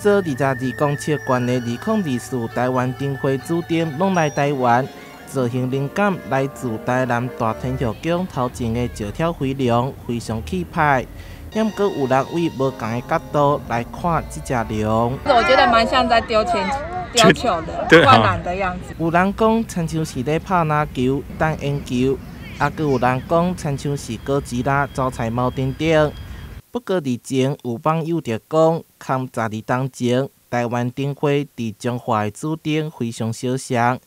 做二十二公尺悬的二控二四台湾灯会主灯拢来台湾，造型灵感来自台南大天后宫头前的石跳飞龙，非常气派。也过有人为无同的角度来看这只龙。我觉得蛮像在丢钱、雕球的灌篮的样子。有人讲亲像是在拍篮球、打篮球，啊，佮有人讲亲像是哥吉拉招财猫等等。不过，日前有网友就讲，抗十二当前，台湾灯会伫中华的主灯非常小声。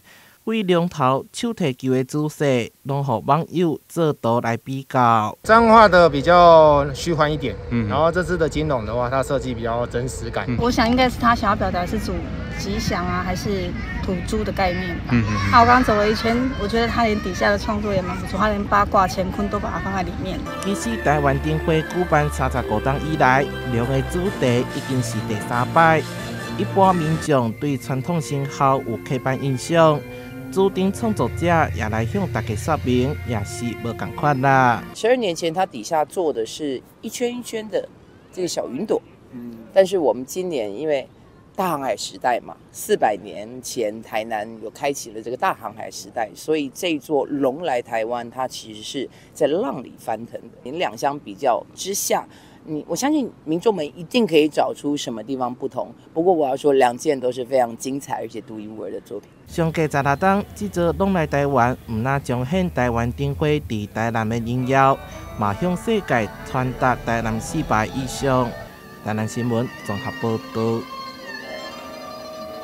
为龙头手提球的姿势，拢互网友做图来比较。彰化的比较虚幻一点，嗯，然后这次的金龙的话，它设计比较真实感。我想应该是他想要表达是主吉祥啊，还是土猪的概念吧。嗯嗯。那我刚刚走了一圈，我觉得他连底下的创作也蛮不错，他连八卦乾坤都把它放在里面。其实台湾灯会举办三十五档以来，龙的主题已经是第三摆。一般民众对传统型号有刻板印象。注定创作者也来向大家说明，也是无共款啦。十二年前，他底下做的是一圈一圈的这个小云朵，嗯，但是我们今年因为大航海时代嘛，四百年前台南有开启了这个大航海时代，所以这座龙来台湾，它其实是在浪里翻腾的。两相比较之下。你我相信民众们一定可以找出什么地方不同。不过我要说，两件都是非常精彩而且独一无二的作品。上届十六档记者拢来台湾，唔那彰显台湾灯会伫台南的荣耀，嘛向世界传达台南四百以上。台南新闻综合报道。